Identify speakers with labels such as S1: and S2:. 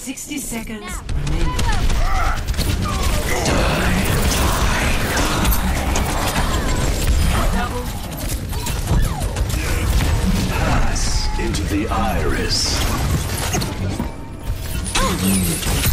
S1: 60 seconds remaining. Die, die, die. Double kill.
S2: Pass into the iris. Oh.